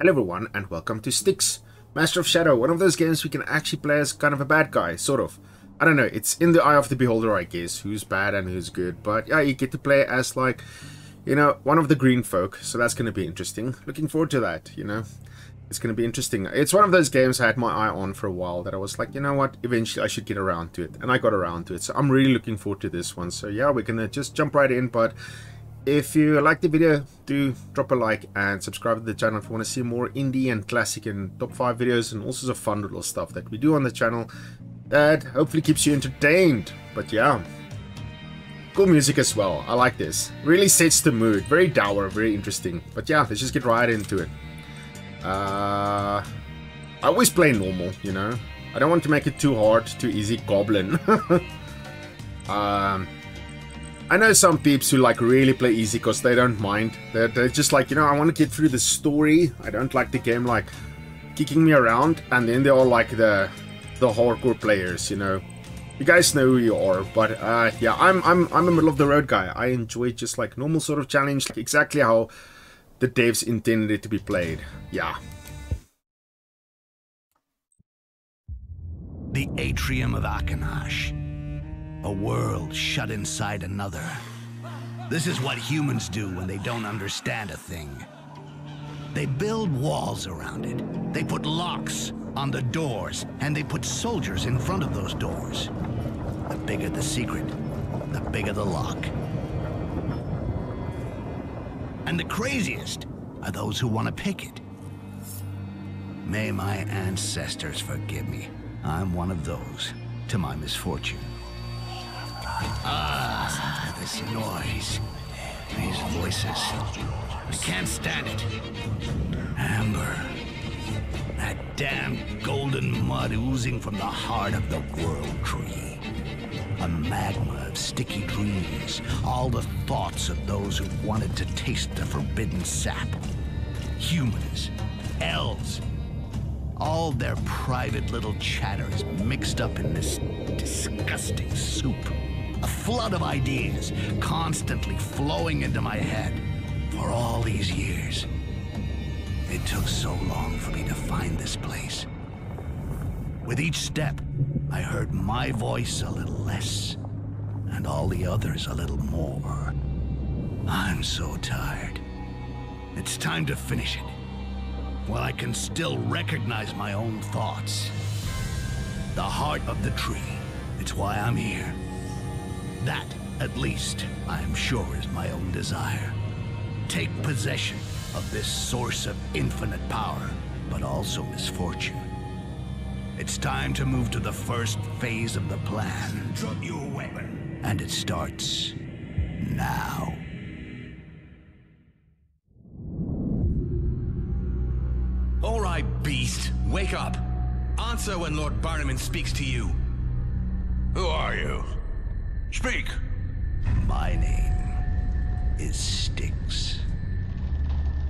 Hello everyone and welcome to Styx, Master of Shadow, one of those games we can actually play as kind of a bad guy, sort of. I don't know, it's in the eye of the beholder I guess, who's bad and who's good, but yeah, you get to play as like, you know, one of the green folk, so that's going to be interesting. Looking forward to that, you know. It's going to be interesting. It's one of those games I had my eye on for a while that I was like, you know what, eventually I should get around to it, and I got around to it, so I'm really looking forward to this one. So yeah, we're going to just jump right in, but if you like the video, do drop a like and subscribe to the channel if you want to see more indie and classic and top 5 videos and all sorts of fun little stuff that we do on the channel that hopefully keeps you entertained. But yeah, cool music as well. I like this. Really sets the mood. Very dour, very interesting. But yeah, let's just get right into it. Uh, I always play normal, you know. I don't want to make it too hard, too easy goblin. um, I know some peeps who like really play easy because they don't mind. They're, they're just like, you know, I want to get through the story. I don't like the game like kicking me around. And then they're all like the the hardcore players, you know. You guys know who you are, but uh, yeah, I'm I'm I'm a middle of the road guy. I enjoy just like normal sort of challenge, like exactly how the devs intended it to be played. Yeah. The atrium of Akenash a world shut inside another. This is what humans do when they don't understand a thing. They build walls around it. They put locks on the doors, and they put soldiers in front of those doors. The bigger the secret, the bigger the lock. And the craziest are those who want to pick it. May my ancestors forgive me. I'm one of those, to my misfortune. Ah, this noise. These voices. I can't stand it. Amber. That damn golden mud oozing from the heart of the world tree. A magma of sticky dreams. All the thoughts of those who wanted to taste the forbidden sap. Humans. Elves. All their private little chatter is mixed up in this disgusting soup. A flood of ideas constantly flowing into my head for all these years. It took so long for me to find this place. With each step, I heard my voice a little less, and all the others a little more. I'm so tired. It's time to finish it. While I can still recognize my own thoughts. The heart of the tree. It's why I'm here. That, at least, I am sure is my own desire. Take possession of this source of infinite power, but also misfortune. It's time to move to the first phase of the plan. Drop your weapon. And it starts now. All right, beast. Wake up. Answer when Lord Barnaman speaks to you. Who are you? Speak! My name is Styx.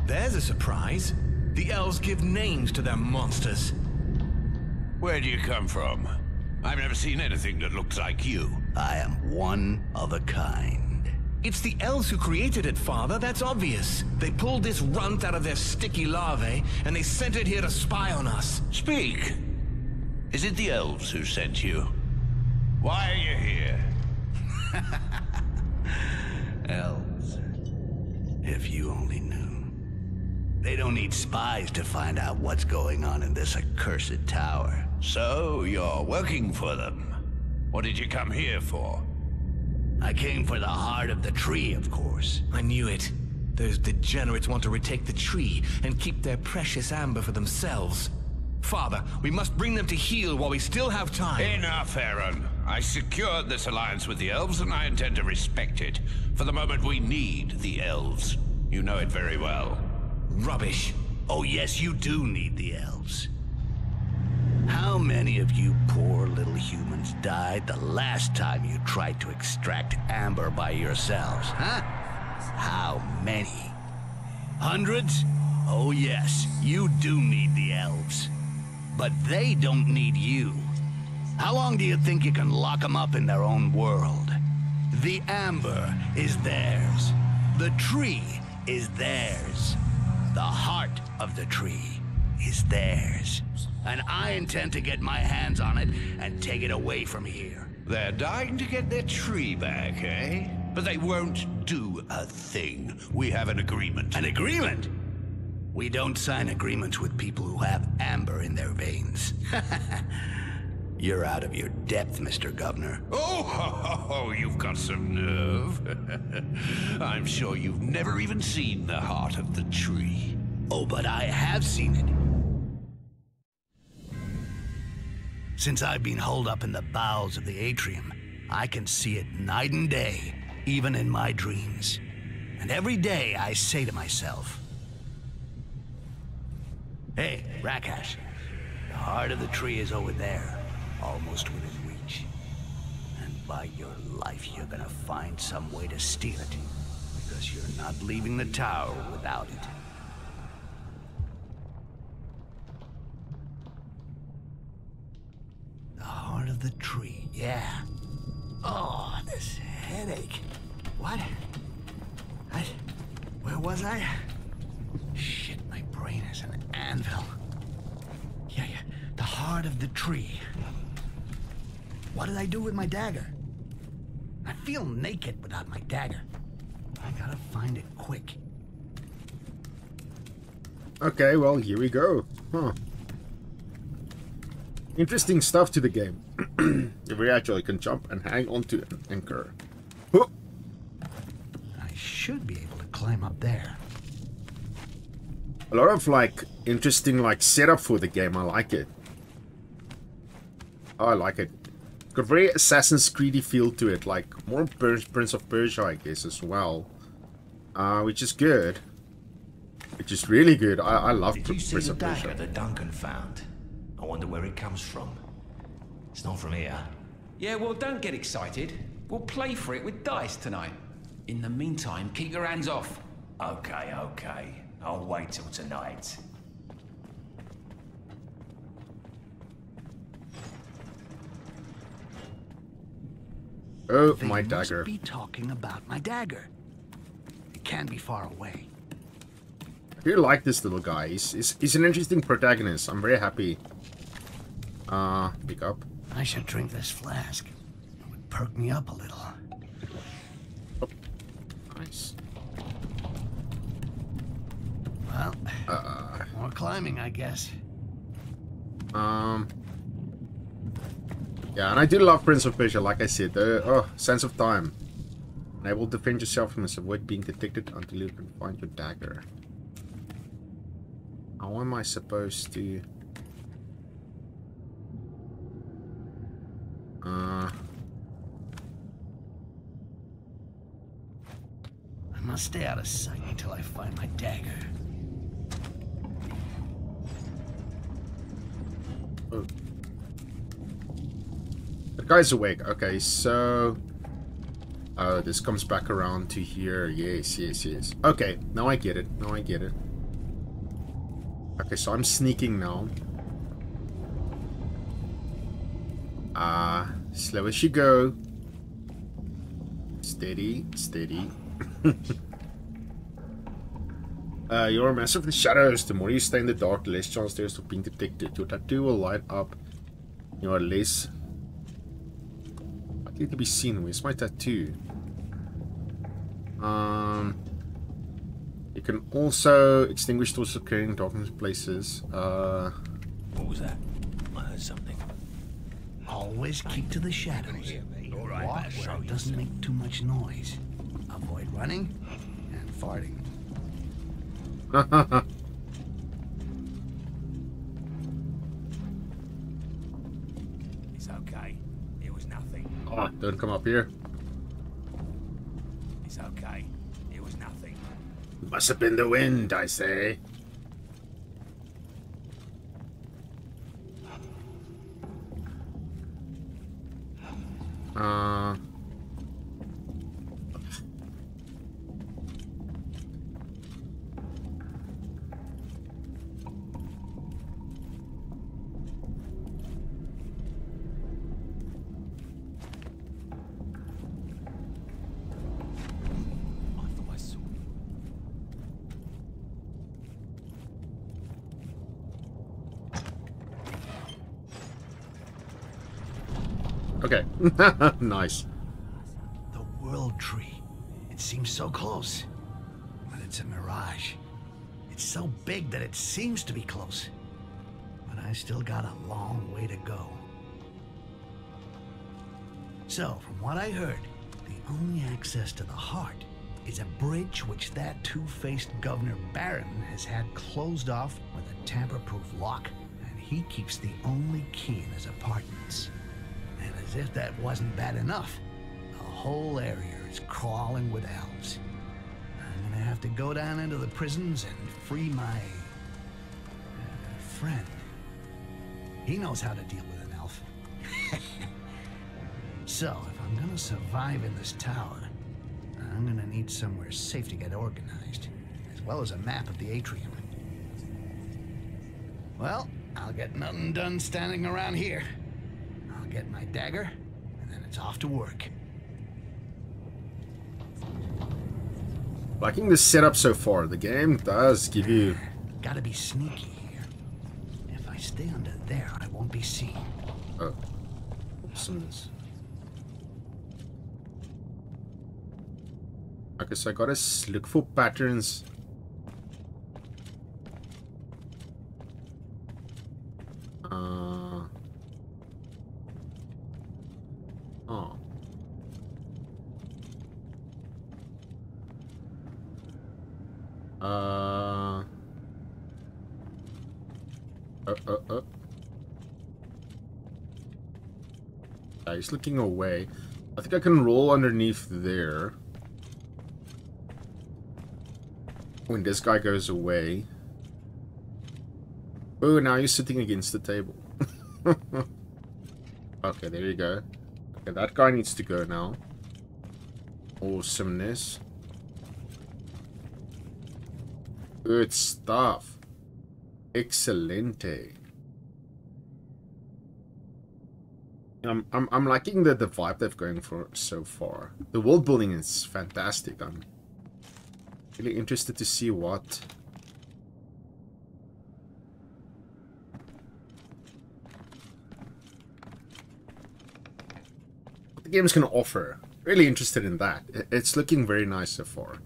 There's a surprise. The elves give names to their monsters. Where do you come from? I've never seen anything that looks like you. I am one of a kind. It's the elves who created it, Father, that's obvious. They pulled this runt out of their sticky larvae, and they sent it here to spy on us. Speak! Is it the elves who sent you? Why are you here? Elves. If you only knew. They don't need spies to find out what's going on in this accursed tower. So, you're working for them. What did you come here for? I came for the heart of the tree, of course. I knew it. Those degenerates want to retake the tree and keep their precious amber for themselves. Father, we must bring them to heel while we still have time. Enough, Aaron. I secured this alliance with the elves, and I intend to respect it. For the moment, we need the elves. You know it very well. Rubbish. Oh, yes, you do need the elves. How many of you poor little humans died the last time you tried to extract amber by yourselves, huh? How many? Hundreds? Oh, yes, you do need the elves. But they don't need you. How long do you think you can lock them up in their own world? The amber is theirs. The tree is theirs. The heart of the tree is theirs. And I intend to get my hands on it and take it away from here. They're dying to get their tree back, eh? But they won't do a thing. We have an agreement. An agreement? We don't sign agreements with people who have amber in their veins. You're out of your depth, Mr. Governor. Oh, ho, ho, ho, you've got some nerve. I'm sure you've never even seen the heart of the tree. Oh, but I have seen it. Since I've been holed up in the bowels of the atrium, I can see it night and day, even in my dreams. And every day I say to myself, Hey, Rakash, the heart of the tree is over there, almost within reach. And by your life, you're gonna find some way to steal it, because you're not leaving the tower without it. The heart of the tree, yeah. Oh, this headache. What? I, where was I? Shit, my brain is an anvil. Yeah, yeah, the heart of the tree. What did I do with my dagger? I feel naked without my dagger. I gotta find it quick. Okay, well, here we go. Huh. Interesting stuff to the game. if we actually can jump and hang onto an anchor. Huh. I should be able to climb up there. A lot of, like, interesting, like, setup for the game. I like it. I like it. Got very Assassin's Creedy feel to it. Like, more Prince of Persia, I guess, as well. Uh, which is good. Which is really good. I, I love Did you see Prince the of dagger Persia. that Duncan found? I wonder where it comes from. It's not from here. Yeah, well, don't get excited. We'll play for it with dice tonight. In the meantime, keep your hands off. Okay, okay. I'll wait till tonight. Oh, They my must dagger. be talking about my dagger. It can't be far away. I really like this little guy. He's, he's, he's an interesting protagonist. I'm very happy. Uh, pick up. I should drink this flask. It would perk me up a little. Oh, Nice. Well, more climbing, I guess. Um. Yeah, and I do love Prince of Persia, like I said. The oh, sense of time. Enable to defend yourself and must avoid being detected until you can find your dagger. How am I supposed to... Uh... I must stay out of sight until I find my dagger. Oh. Guy's awake. Okay, so... Oh, this comes back around to here. Yes, yes, yes. Okay, now I get it. Now I get it. Okay, so I'm sneaking now. Ah, slow as you go. Steady, steady. uh, you're a master of the shadows. The more you stay in the dark, the less chance there is of being detected. Your tattoo will light up. You are less likely to be seen. Where's my tattoo? Um, you can also extinguish those occurring in darkness places. Uh, What was that? I heard something. Always keep to the shadows. All right, Walk where it doesn't make too much noise. Avoid running and farting. don't come up here. It's okay. It was nothing. Must have been the wind, I say. Uh. I thought I saw. Okay. nice. The World Tree. It seems so close. But it's a mirage. It's so big that it seems to be close. But I still got a long way to go. So, from what I heard, the only access to the heart is a bridge which that two-faced Governor Barron has had closed off with a tamper-proof lock, and he keeps the only key in his apartments. As if that wasn't bad enough, the whole area is crawling with elves. I'm gonna have to go down into the prisons and free my uh, friend. He knows how to deal with an elf. so, if I'm gonna survive in this tower, I'm gonna need somewhere safe to get organized, as well as a map of the atrium. Well, I'll get nothing done standing around here. Get my dagger, and then it's off to work. Liking the setup so far. The game does give you... Gotta be sneaky here. If I stay under there, I won't be seen. Oh. Awesomeness. Okay, so I gotta look for patterns. Uh... Oh. Uh... Uh, uh, uh. He's looking away. I think I can roll underneath there. When this guy goes away. Oh, now he's sitting against the table. okay, there you go. Okay, that guy needs to go now. Awesomeness. Good stuff. Excelente. I'm, I'm, I'm liking the, the vibe they've going for so far. The world building is fantastic. I'm really interested to see what the game's gonna offer. Really interested in that. It's looking very nice so far.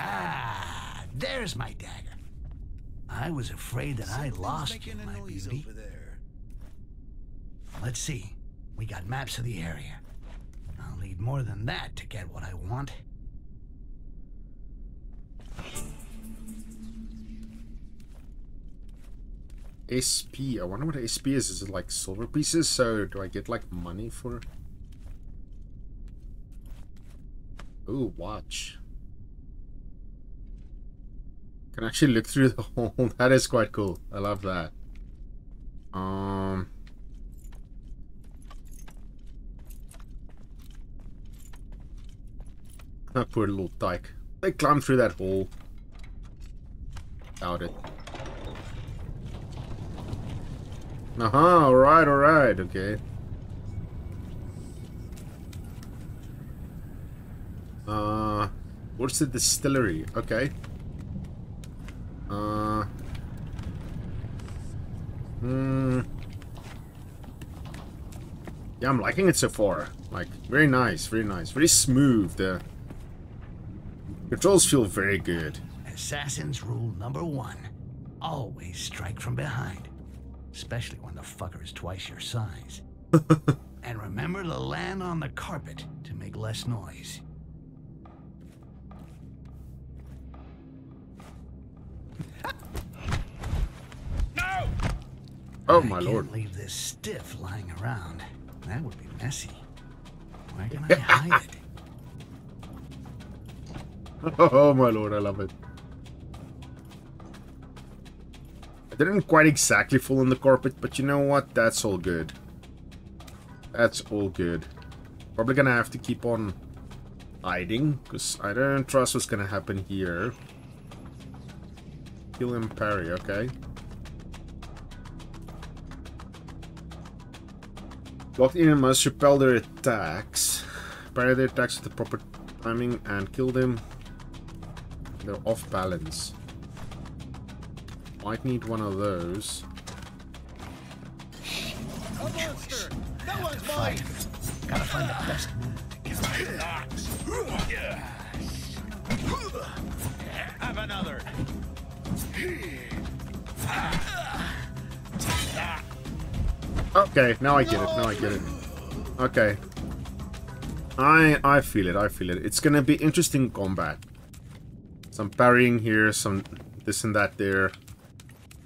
Ah, there's my dagger. I was afraid that I lost you, my beauty. Let's see. We got maps of the area. I'll need more than that to get what I want. SP. I wonder what SP is. Is it like silver pieces? So do I get like money for? Ooh, watch. Can actually look through the hole. that is quite cool. I love that. Um. That poor little dyke. They climbed through that hole. Doubt it. Uh-huh, alright, alright, okay. Uh, what's the distillery? Okay. Uh. Hmm. Yeah, I'm liking it so far. Like, very nice, very nice. Very smooth. The controls feel very good. Assassin's rule number one. Always strike from behind. Especially when the fucker is twice your size. and remember to land on the carpet to make less noise. Oh, I my can't lord. leave this stiff lying around. That would be messy. Where can I hide it? Oh my lord, I love it. I didn't quite exactly fall on the carpet, but you know what? That's all good. That's all good. Probably gonna have to keep on hiding, because I don't trust what's gonna happen here. Kill him parry, okay. Locked in and must repel their attacks. Parry their attacks with the proper timing and kill them. They're off balance. Might need one of those. A monster! That one's mine! Gotta find the best move to kill it. Have another! Okay, now I get it. Now I get it. Okay. I I feel it. I feel it. It's gonna be interesting combat. Some parrying here, some this and that there.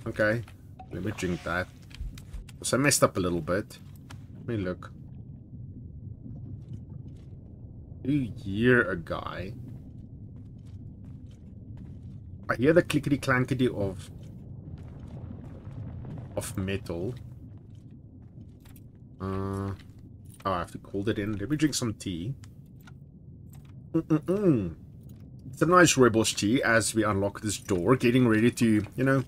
Okay. Let me drink that. So I messed up a little bit. Let me look. You hear a guy. I hear the clickety clankety of of metal. Uh, oh, I have to cool it in. Let me drink some tea. Mm -mm -mm. It's a nice Rebels tea as we unlock this door, getting ready to, you know,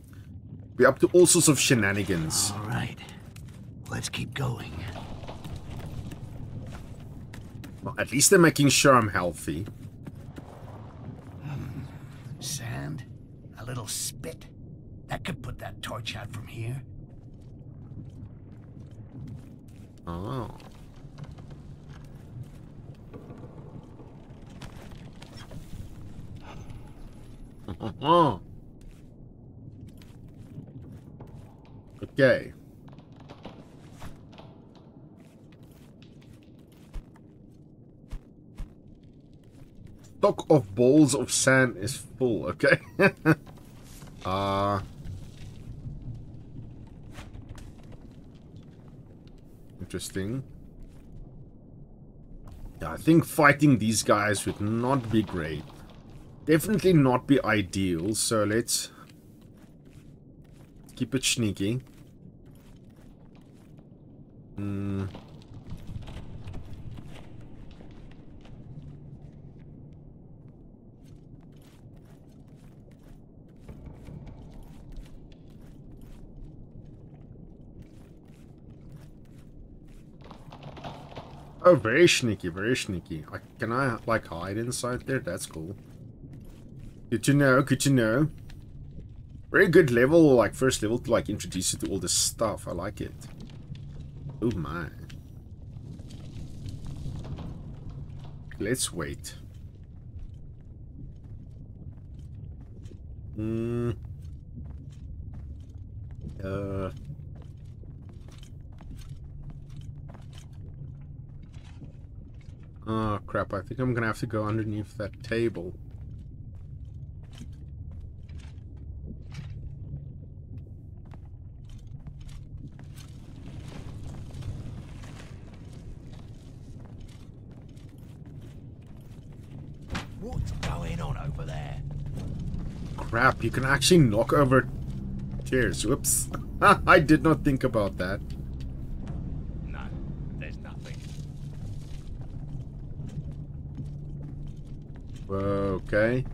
be up to all sorts of shenanigans. All right. Let's keep going. Well, at least they're making sure I'm healthy. Sand? A little spit? That could put that torch out from here. Oh. okay. Stock of balls of sand is full, okay? uh interesting. Yeah, I think fighting these guys would not be great. Definitely not be ideal, so let's keep it sneaky. Hmm. Oh, very sneaky, very sneaky. I, can I, like, hide inside there? That's cool. Good to know, good to know. Very good level, like, first level to, like, introduce you to all this stuff. I like it. Oh, my. Let's wait. Hmm. Uh... Oh, crap. I think I'm going to have to go underneath that table. What's going on over there? Crap, you can actually knock over chairs. Whoops. I did not think about that. No, there's nothing. Okay.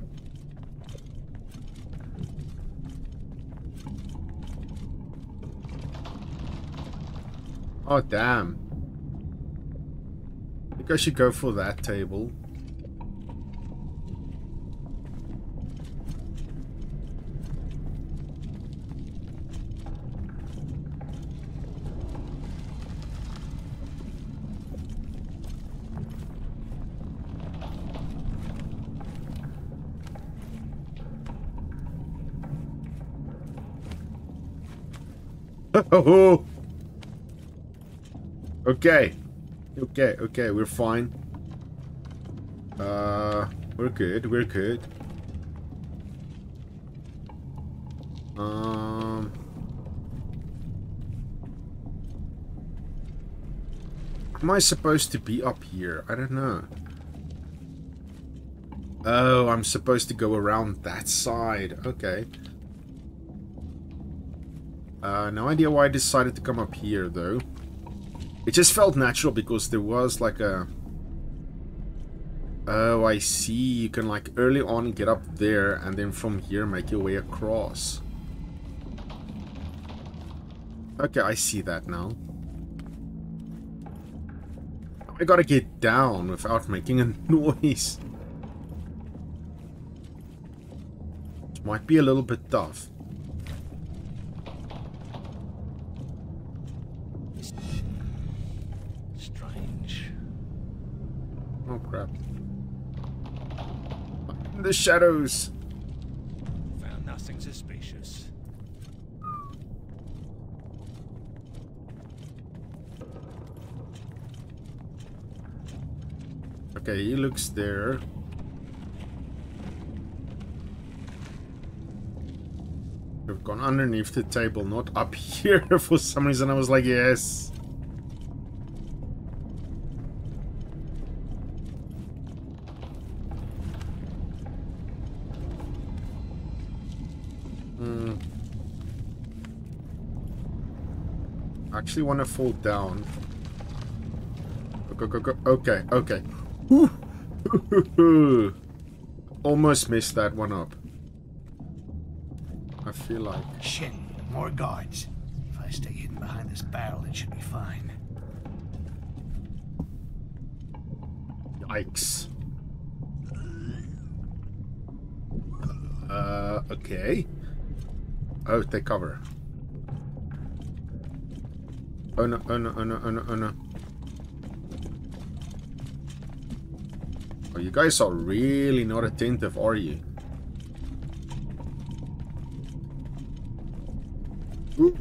Oh, damn. I think I should go for that table. Oh. okay. Okay, okay, we're fine. Uh, we're good, we're good. Um... Am I supposed to be up here? I don't know. Oh, I'm supposed to go around that side. Okay. Uh, no idea why I decided to come up here, though. It just felt natural because there was like a... Oh, I see. You can like early on get up there and then from here make your way across. Okay, I see that now. I gotta get down without making a noise. Might be a little bit tough. Crap. In the shadows. Found nothing suspicious. Okay, he looks there. We've gone underneath the table, not up here. For some reason I was like, yes. Hmm. I actually want to fall down. Go, go, go. Okay, okay. Almost missed that one up. I feel like... Shit, more guards. If I stay hidden behind this barrel, it should be fine. Yikes. Uh, okay. Oh, take cover. Oh no, oh no, oh no, oh no, oh no. Oh, you guys are really not attentive, are you? Ooh.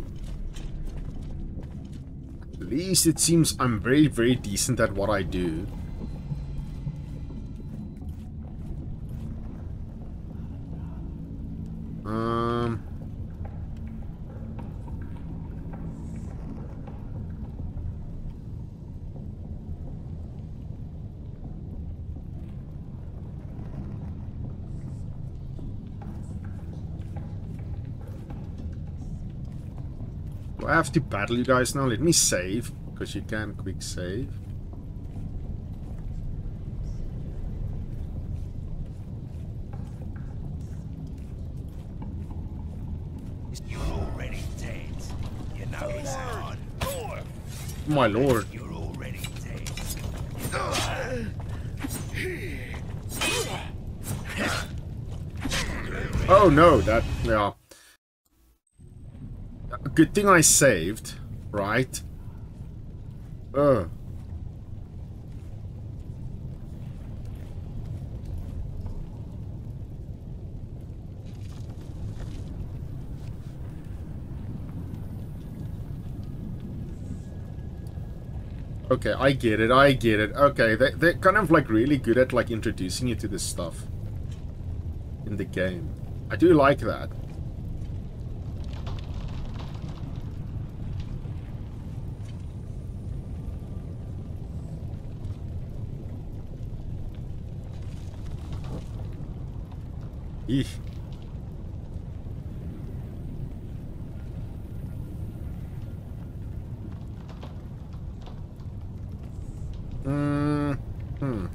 At least it seems I'm very, very decent at what I do. I have to battle you guys now? Let me save, because you can quick save. You're already dead. You know that. My lord. You're already dead. Oh no, that, yeah. Good thing I saved, right? Okay, I get it, I get it. Okay, they, they're kind of like really good at like introducing you to this stuff in the game. I do like that. Eesh. Mm, hmm.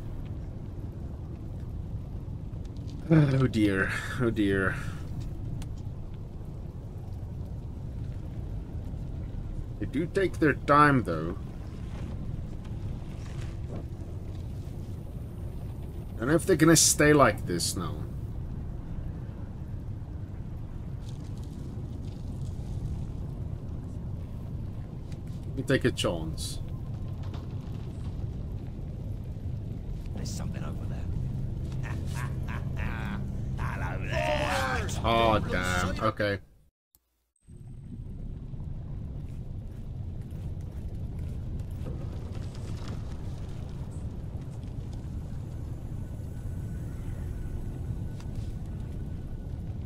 Oh dear. Oh dear. They do take their time though. I don't know if they're gonna stay like this now. Take a chance. There's something over there. Hello there. Oh damn. Okay.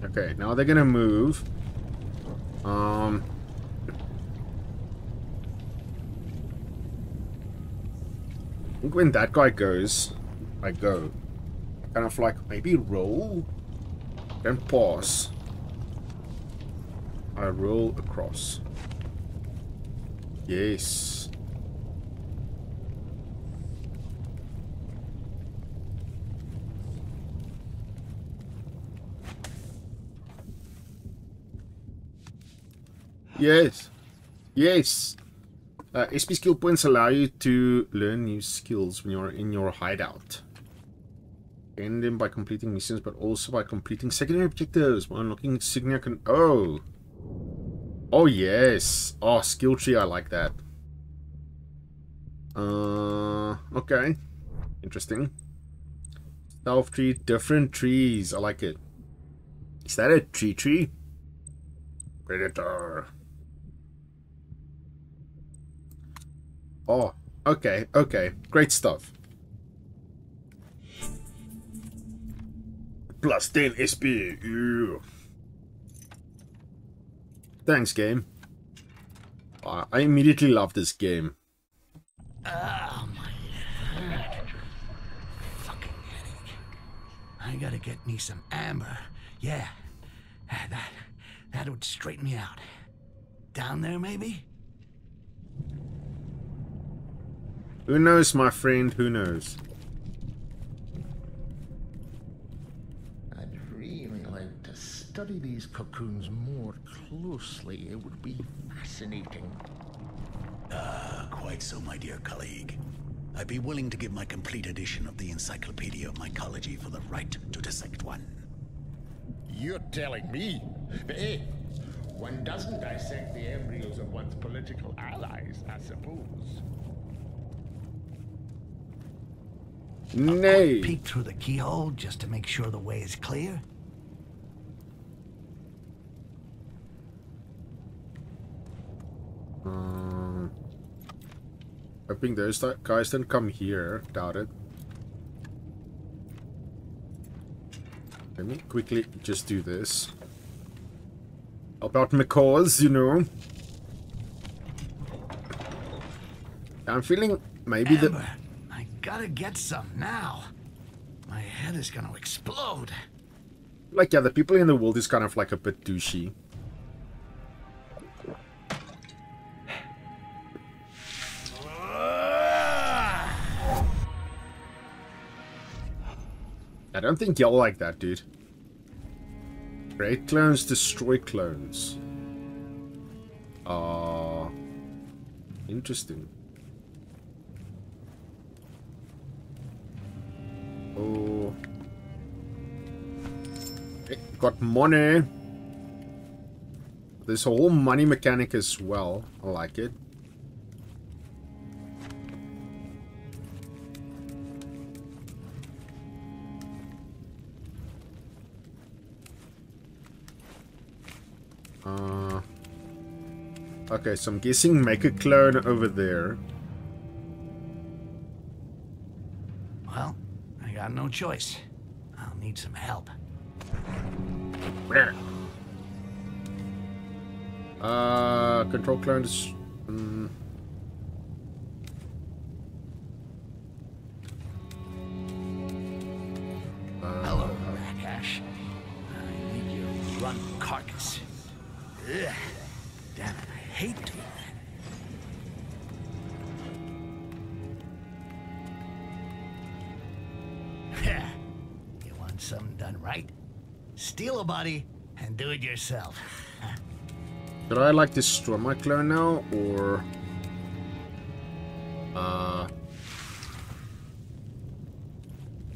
Okay, now they're gonna move. Um. I think when that guy goes, I go. Kind of like maybe roll, then pause. I roll across. Yes. Yes. Yes. Uh, SP skill points allow you to learn new skills when you're in your hideout. Gain them by completing missions, but also by completing secondary objectives unlocking Signia can. Oh! Oh, yes! Oh, skill tree, I like that. Uh, okay. Interesting. Stealth tree, different trees. I like it. Is that a tree tree? Predator. Oh, okay, okay. Great stuff. Plus 10 SP. Thanks, game. Uh, I immediately love this game. Oh, my head. Fucking headache. I gotta get me some amber. Yeah, that, that would straighten me out. Down there, maybe? Who knows, my friend? Who knows? I'd really like to study these cocoons more closely. It would be fascinating. Ah, quite so, my dear colleague. I'd be willing to give my complete edition of the Encyclopedia of Mycology for the right to dissect one. You're telling me? Hey, one doesn't dissect the embryos of one's political allies, I suppose. Nay. Peek through the keyhole just to make sure the way is clear. Um, hoping those th- guys didn't come here. Doubt it. Let me quickly just do this. About McCaws, you know. I'm feeling maybe the... Amber, I gotta get some now. My head is gonna explode. Like, yeah, the people in the world is kind of like a bit douchey. I don't think y'all like that, dude. Great clones destroy clones. Ah, interesting. Oh. Hey, got money. This whole money mechanic as well. I like it. Uh, okay, so I'm guessing make a clone over there. Got no choice. I'll need some help. Uh, control clones. Mm. Yourself. Should I like destroy my clone now, or... Uh...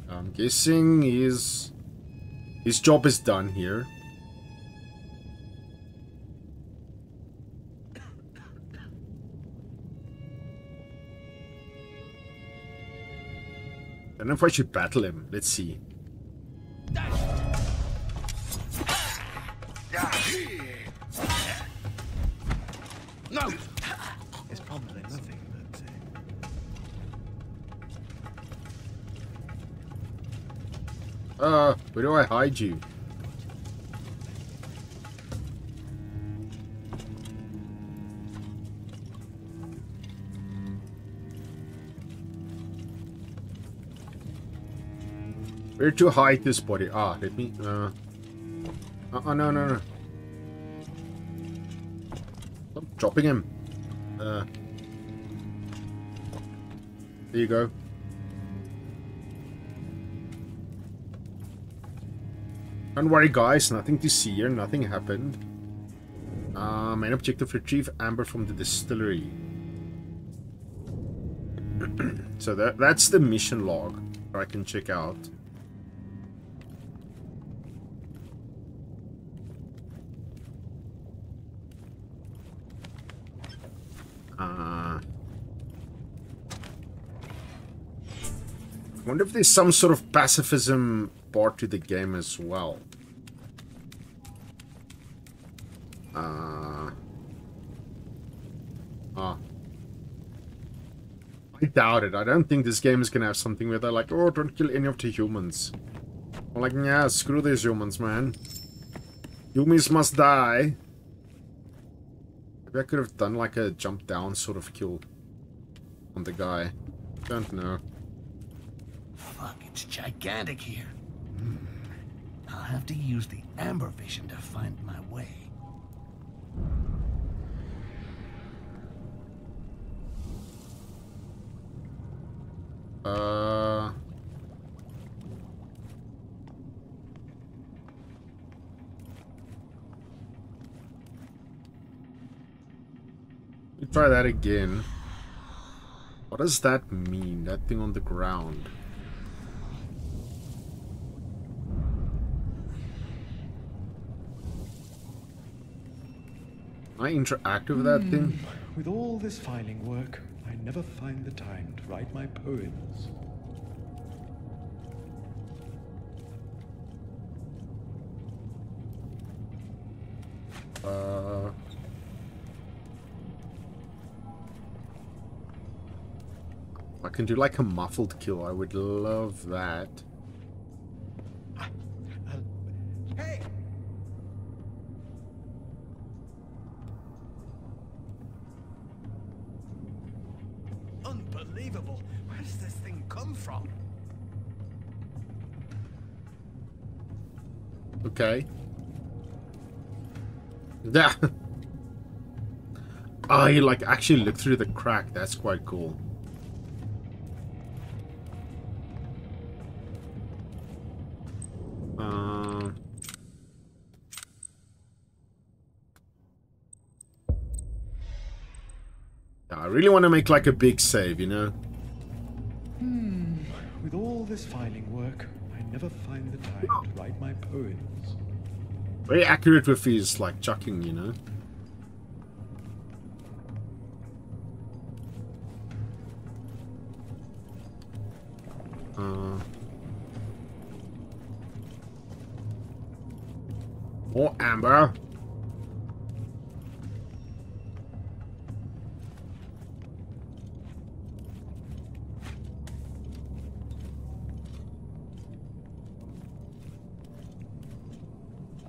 I'm guessing his... His job is done here. I don't know if I should battle him. Let's see. Where do I hide you? Where to hide this body? Ah, let me, uh... Uh, uh no, no, no. Stop dropping him. Uh... There you go. Don't worry guys, nothing to see here, nothing happened. Uh, main objective, retrieve amber from the distillery. so that, that's the mission log I can check out. Wonder if there's some sort of pacifism part to the game as well. Uh, ah. I doubt it. I don't think this game is gonna have something where they're like, oh, don't kill any of the humans. I'm like, yeah, screw these humans, man. Humans must die. Maybe I could have done like a jump down sort of kill on the guy. Don't know. Fuck, it's gigantic here. Hmm. I'll have to use the amber vision to find my way. Uh... Me try that again. What does that mean? That thing on the ground. I interact with that thing? Hmm. With all this filing work, I never find the time to write my poems. Uh... I can do like a muffled kill. I would love that. Yeah. oh, like actually look through the crack. That's quite cool. Uh, I really want to make like a big save, you know? Hmm. With all this filing work, I never find the time to write my poems. Very accurate with his like chucking, you know? Uh, more amber.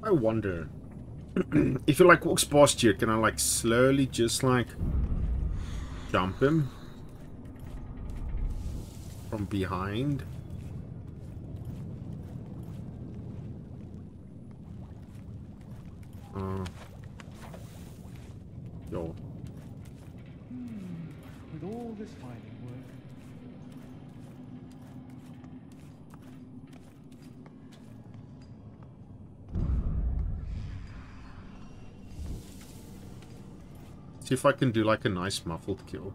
I wonder if you like walks past here, can I like slowly just like jump him from behind? Uh, yo. With all this filing work, See if I can do like a nice muffled kill.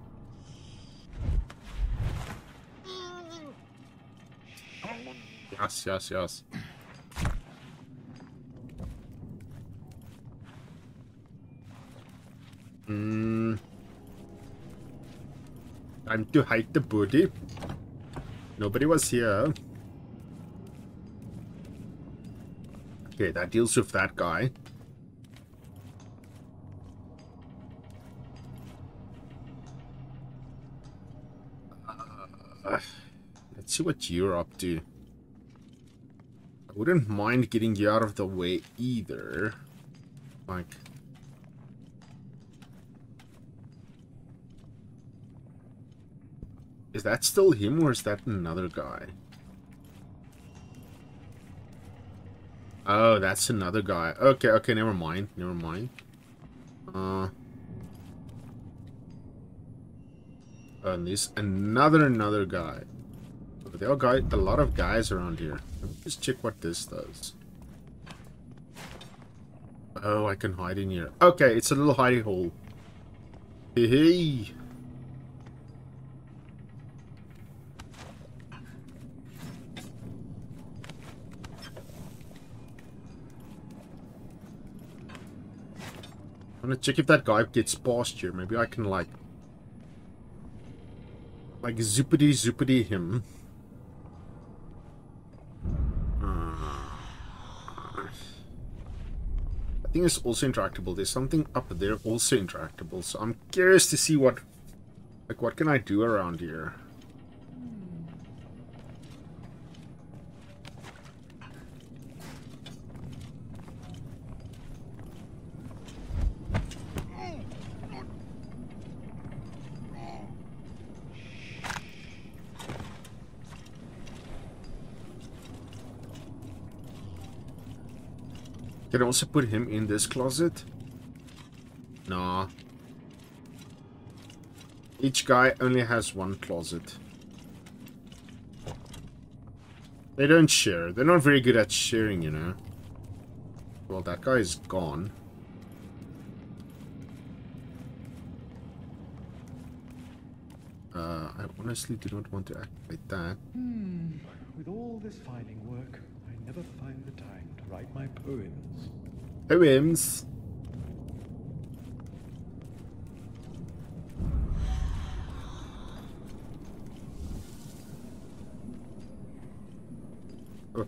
Yes, yes, yes. Hmm. Time to hide the booty. Nobody was here. Okay, that deals with that guy. Uh, let's see what you're up to. I wouldn't mind getting you out of the way either. Like... Is that still him or is that another guy? Oh, that's another guy. Okay, okay, never mind. Never mind. Uh... And this another another guy. Oh, guy! a lot of guys around here. Let me just check what this does. Oh, I can hide in here. Okay, it's a little hiding hole. Hey, hey. I'm gonna check if that guy gets past here. Maybe I can, like... Like, zoopity zoopity him. Think it's also interactable. There's something up there also interactable. So I'm curious to see what, like, what can I do around here? Can I also put him in this closet? Nah. Each guy only has one closet. They don't share. They're not very good at sharing, you know. Well, that guy is gone. Uh, I honestly do not want to activate that. Hmm. With all this filing work, I never find the time write my poems. Poems? Oh.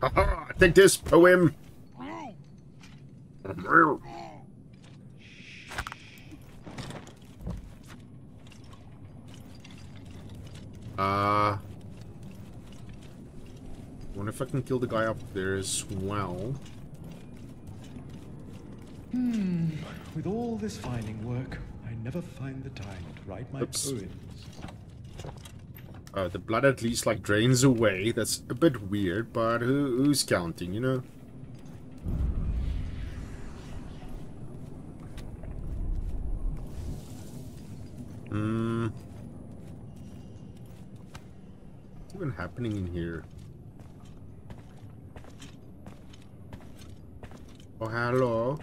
Haha, take this, poem. Uh, wonder if I can kill the guy up there as well. Hmm. With all this filing work, I never find the time to write my Oops. poems. Uh, the blood at least like drains away. That's a bit weird, but who, who's counting, you know? Hmm. What's even happening in here? Oh, hello.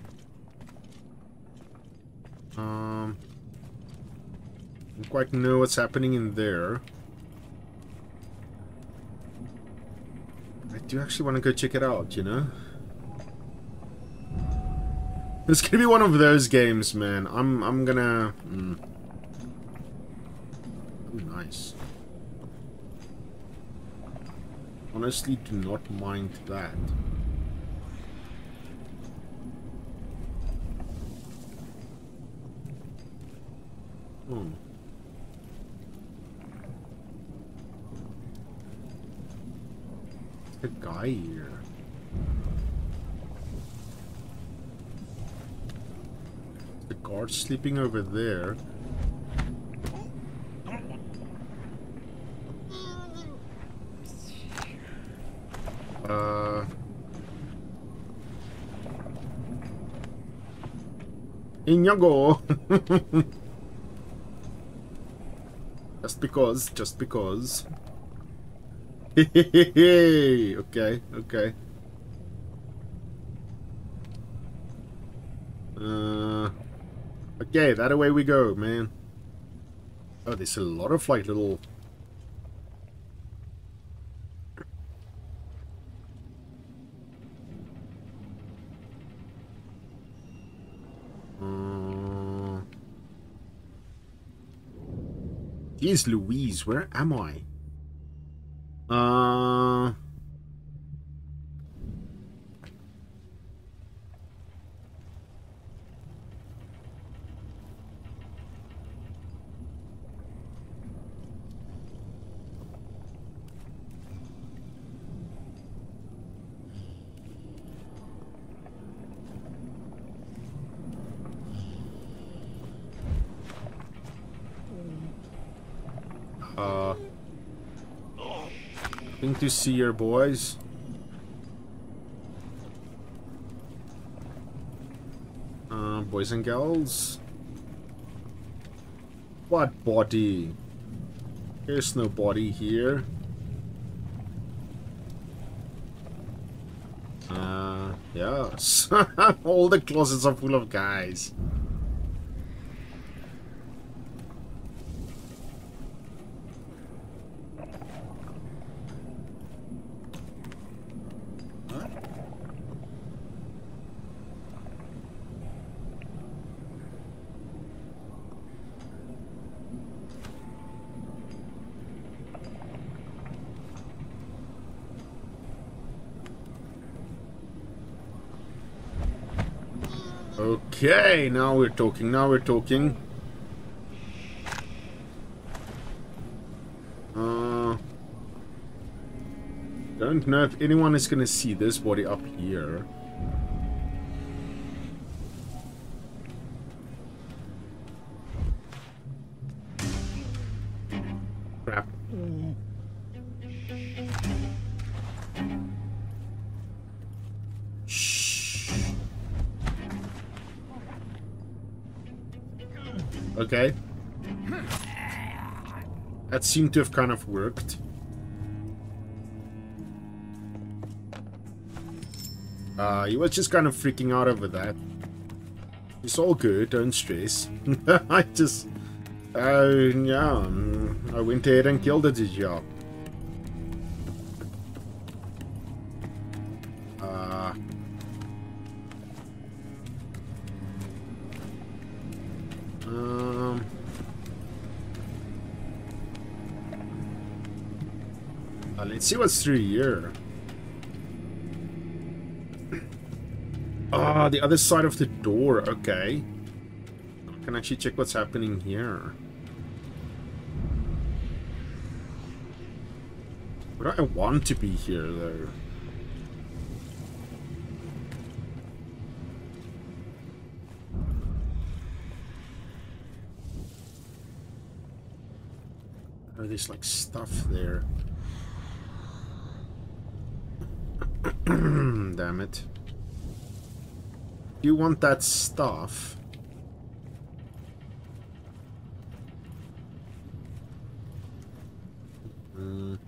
Um. Don't quite know what's happening in there. I do actually want to go check it out, you know? It's gonna be one of those games, man. I'm I'm gonna. Mm. Oh, nice. Honestly, do not mind that. Hmm. Here. The guard sleeping over there. Uh. Inyago! just because, just because. okay, okay. Uh, okay, that away we go, man. Oh, there's a lot of like little. Uh, Jeez Louise, where am I? Uh... Thing to see your boys. Uh, boys and girls. What body? There's no body here. Uh, yes. All the closets are full of guys. Okay, now we're talking, now we're talking. Uh, don't know if anyone is gonna see this body up here. That seemed to have kind of worked. Uh, he was just kind of freaking out over that. It's all good, don't stress. I just... Uh, yeah, um, I went ahead and killed it, job. Let's see what's through here. Ah, the other side of the door. Okay. I can actually check what's happening here. Would I want to be here, though? Oh, there's like stuff there. Damn it. You want that stuff? Mm.